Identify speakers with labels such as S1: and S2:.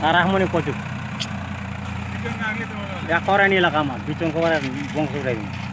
S1: Arahmu ni pojok Ya koran lah kamar, bitung koran bongsu dari.